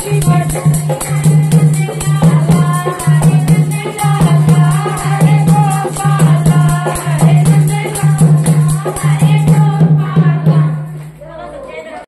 she burns